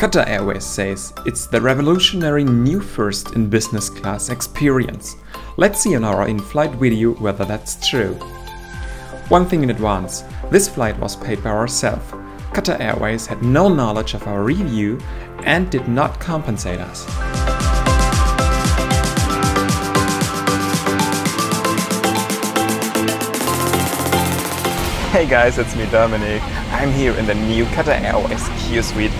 Qatar Airways says it's the revolutionary new first in business class experience. Let's see in our in-flight video whether that's true. One thing in advance, this flight was paid by ourselves. Qatar Airways had no knowledge of our review and did not compensate us. Hey guys, it's me Dominic. I'm here in the new Qatar Airways Q Suite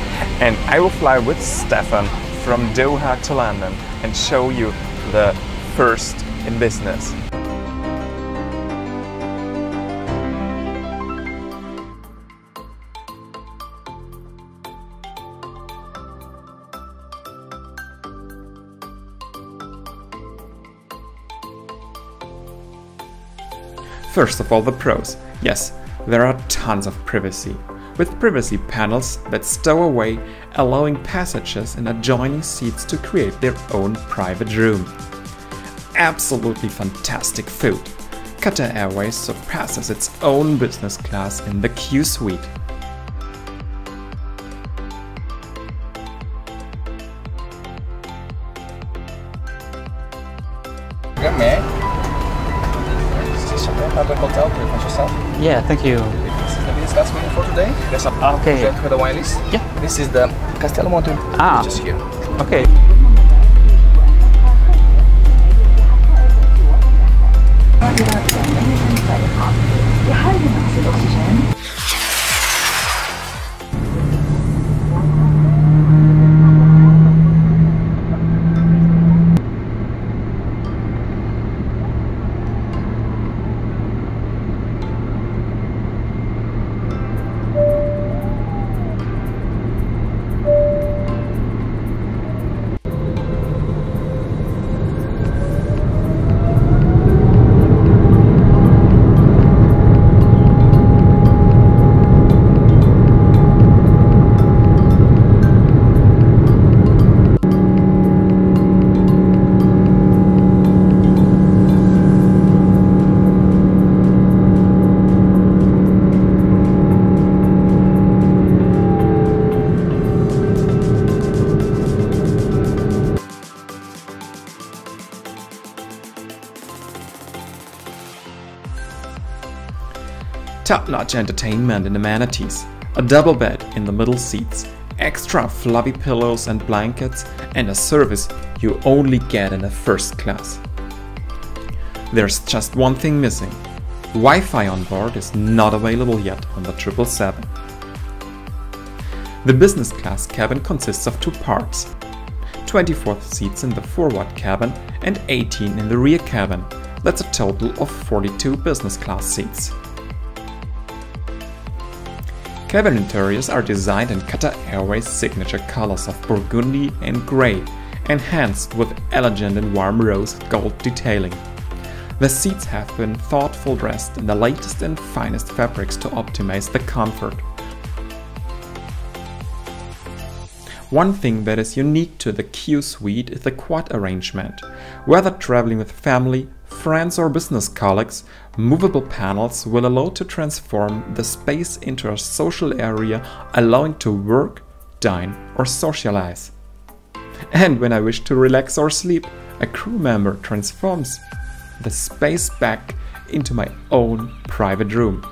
and I will fly with Stefan from Doha to London and show you the first in business. First of all the pros. Yes, there are tons of privacy, with privacy panels that stow away, allowing passengers in adjoining seats to create their own private room. Absolutely fantastic food. Qatar Airways surpasses its own business class in the Q Suite. Is okay? Hotel, can you yourself? Yeah, thank you. This is the business class menu for today. There's a Okay. check with the wine list. Yeah. This is the Castello Monte, Ah. which is here. Okay. Top-notch entertainment and amenities, a double bed in the middle seats, extra fluffy pillows and blankets, and a service you only get in a first class. There's just one thing missing. Wi-Fi on board is not available yet on the 777. The business class cabin consists of two parts. 24 seats in the forward cabin and 18 in the rear cabin. That's a total of 42 business class seats. Cabin interiors are designed in Qatar Airways' signature colors of burgundy and grey, enhanced with elegant and warm rose gold detailing. The seats have been thoughtfully dressed in the latest and finest fabrics to optimize the comfort. One thing that is unique to the Q Suite is the quad arrangement. Whether traveling with family, friends or business colleagues, movable panels will allow to transform the space into a social area allowing to work, dine or socialize. And when I wish to relax or sleep, a crew member transforms the space back into my own private room.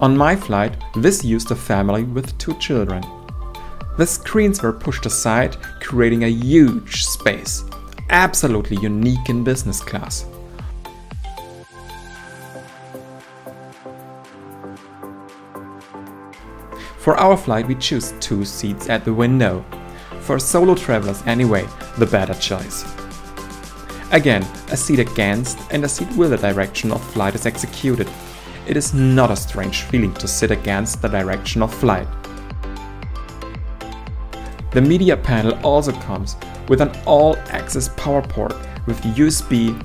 On my flight, this used a family with two children. The screens were pushed aside, creating a huge space, absolutely unique in business class. For our flight, we choose two seats at the window. For solo travelers, anyway, the better choice. Again, a seat against and a seat with the direction of flight is executed. It is not a strange feeling to sit against the direction of flight. The media panel also comes with an all-access power port with USB,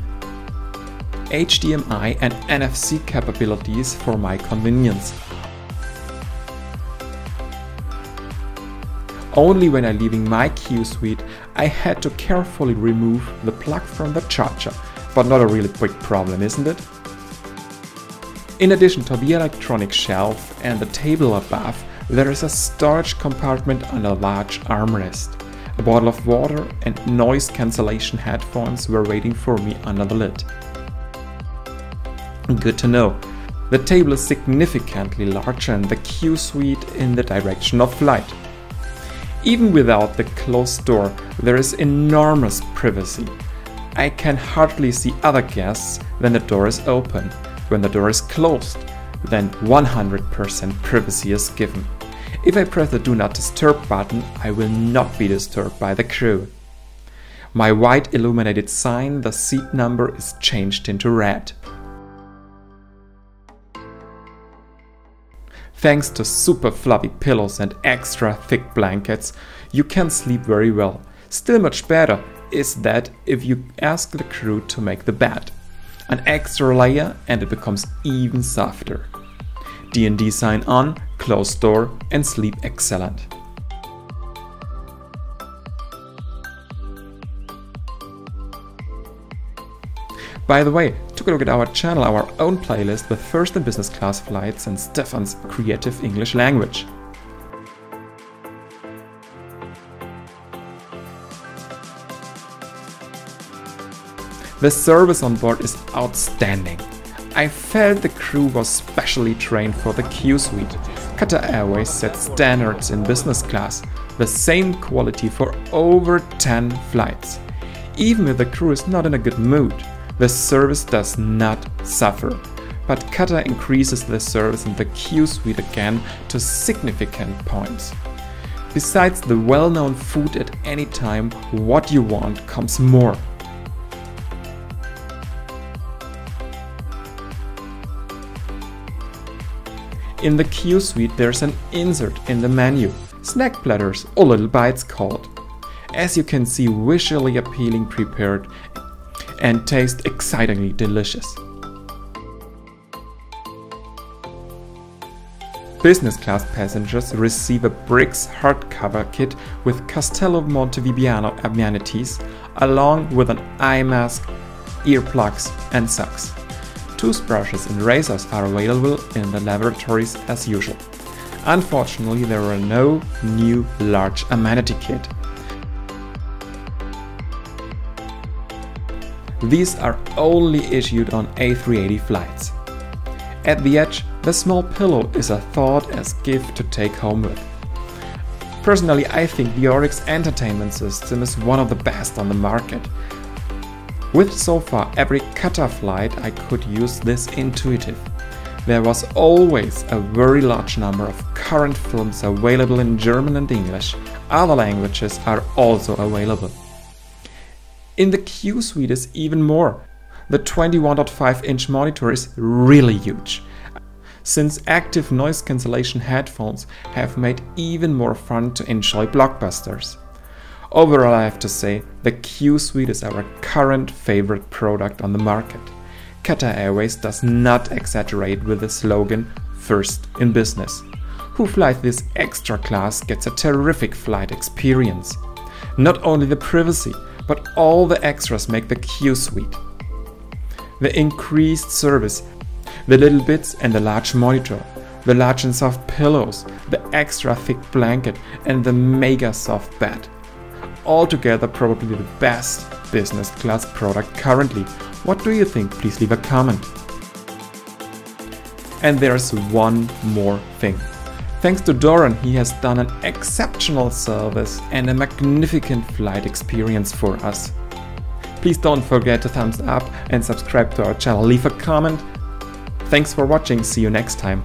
HDMI and NFC capabilities for my convenience. Only when I leaving my Q suite I had to carefully remove the plug from the charger, but not a really big problem, isn't it? In addition to the electronic shelf and the table above, there is a storage compartment and a large armrest. A bottle of water and noise cancellation headphones were waiting for me under the lid. Good to know. The table is significantly larger and the Q suite in the direction of flight. Even without the closed door, there is enormous privacy. I can hardly see other guests when the door is open. When the door is closed, then 100% privacy is given. If I press the Do Not Disturb button, I will not be disturbed by the crew. My white illuminated sign, the seat number is changed into red. Thanks to super fluffy pillows and extra thick blankets, you can sleep very well. Still much better is that if you ask the crew to make the bed. An extra layer and it becomes even softer. DND sign on, close door and sleep excellent. By the way, took a look at our channel, our own playlist with first and business class flights and Stefan's creative English language. The service on board is outstanding. I felt the crew was specially trained for the Q suite. Qatar Airways set standards in business class, the same quality for over 10 flights. Even if the crew is not in a good mood, the service does not suffer. But Qatar increases the service in the Q suite again to significant points. Besides the well known food at any time, what you want comes more. In the Q suite there's an insert in the menu, snack platters or little bites called. As you can see visually appealing prepared and taste excitingly delicious. Business class passengers receive a Bric's hardcover kit with Castello Monte Vibiano amenities, along with an eye mask, earplugs, and socks. Toothbrushes and razors are available in the lavatories as usual. Unfortunately, there are no new large amenity kit. These are only issued on A380 flights. At the edge, the small pillow is a thought as gift to take home with. Personally, I think the Oryx entertainment system is one of the best on the market. With so far every Qatar flight I could use this intuitive. There was always a very large number of current films available in German and English. Other languages are also available. In the Q suite is even more. The 21.5 inch monitor is really huge. Since active noise cancellation headphones have made even more fun to enjoy blockbusters. Overall, I have to say, the Q Suite is our current favorite product on the market. Qatar Airways does not exaggerate with the slogan First in Business. Who flies this extra class gets a terrific flight experience. Not only the privacy, but all the extras make the Q suite. The increased service, the little bits and the large monitor, the large and soft pillows, the extra thick blanket and the mega soft bed. Altogether probably the best business class product currently. What do you think? Please leave a comment. And there's one more thing. Thanks to Doran, he has done an exceptional service and a magnificent flight experience for us. Please don't forget to thumbs up and subscribe to our channel. Leave a comment. Thanks for watching. See you next time.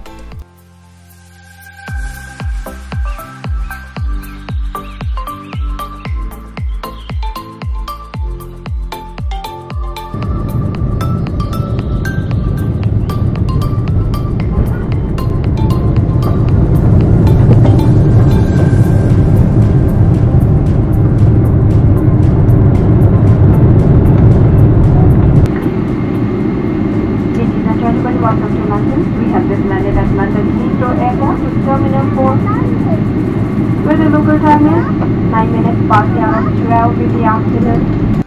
Time is 9 minutes past the hour of 12 in the afternoon.